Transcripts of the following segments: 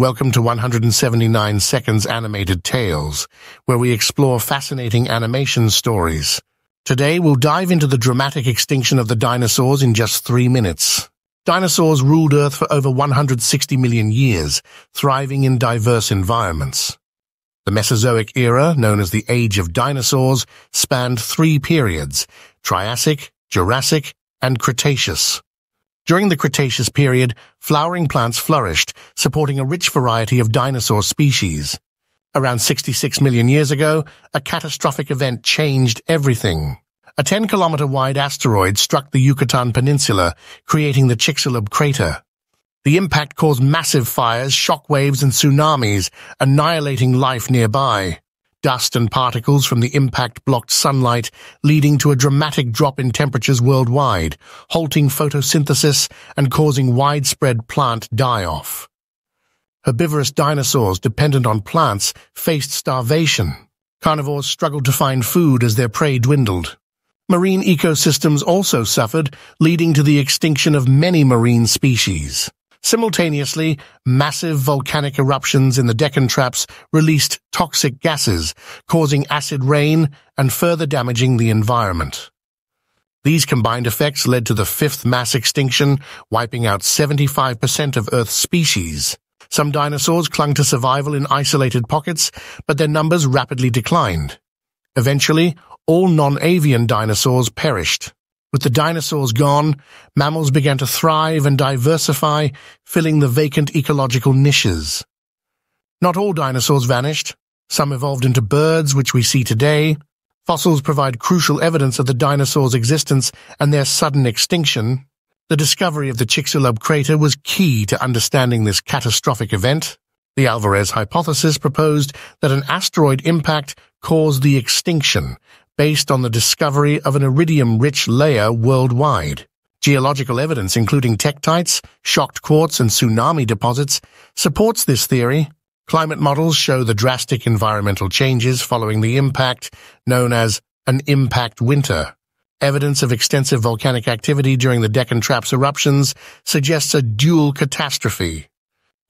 Welcome to 179 Seconds Animated Tales, where we explore fascinating animation stories. Today, we'll dive into the dramatic extinction of the dinosaurs in just three minutes. Dinosaurs ruled Earth for over 160 million years, thriving in diverse environments. The Mesozoic era, known as the Age of Dinosaurs, spanned three periods, Triassic, Jurassic, and Cretaceous. During the Cretaceous period, flowering plants flourished, supporting a rich variety of dinosaur species. Around 66 million years ago, a catastrophic event changed everything. A 10-kilometer-wide asteroid struck the Yucatan Peninsula, creating the Chicxulub crater. The impact caused massive fires, shockwaves, and tsunamis, annihilating life nearby. Dust and particles from the impact blocked sunlight, leading to a dramatic drop in temperatures worldwide, halting photosynthesis and causing widespread plant die-off. Herbivorous dinosaurs dependent on plants faced starvation. Carnivores struggled to find food as their prey dwindled. Marine ecosystems also suffered, leading to the extinction of many marine species. Simultaneously, massive volcanic eruptions in the Deccan Traps released toxic gases, causing acid rain and further damaging the environment. These combined effects led to the fifth mass extinction, wiping out 75% of Earth's species. Some dinosaurs clung to survival in isolated pockets, but their numbers rapidly declined. Eventually, all non-avian dinosaurs perished. With the dinosaurs gone, mammals began to thrive and diversify, filling the vacant ecological niches. Not all dinosaurs vanished. Some evolved into birds, which we see today. Fossils provide crucial evidence of the dinosaurs' existence and their sudden extinction. The discovery of the Chicxulub crater was key to understanding this catastrophic event. The Alvarez hypothesis proposed that an asteroid impact caused the extinction, based on the discovery of an iridium-rich layer worldwide. Geological evidence, including tektites, shocked quartz, and tsunami deposits, supports this theory. Climate models show the drastic environmental changes following the impact, known as an impact winter. Evidence of extensive volcanic activity during the Deccan Traps eruptions suggests a dual catastrophe.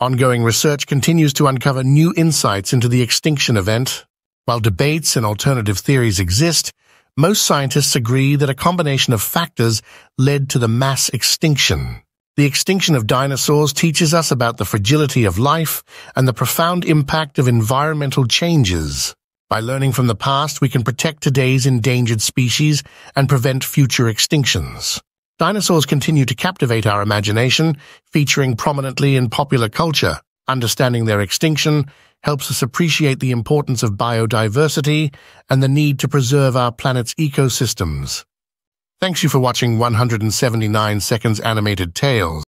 Ongoing research continues to uncover new insights into the extinction event, while debates and alternative theories exist, most scientists agree that a combination of factors led to the mass extinction. The extinction of dinosaurs teaches us about the fragility of life and the profound impact of environmental changes. By learning from the past, we can protect today's endangered species and prevent future extinctions. Dinosaurs continue to captivate our imagination, featuring prominently in popular culture. Understanding their extinction helps us appreciate the importance of biodiversity and the need to preserve our planet's ecosystems. Thanks you for watching 179 Seconds Animated Tales.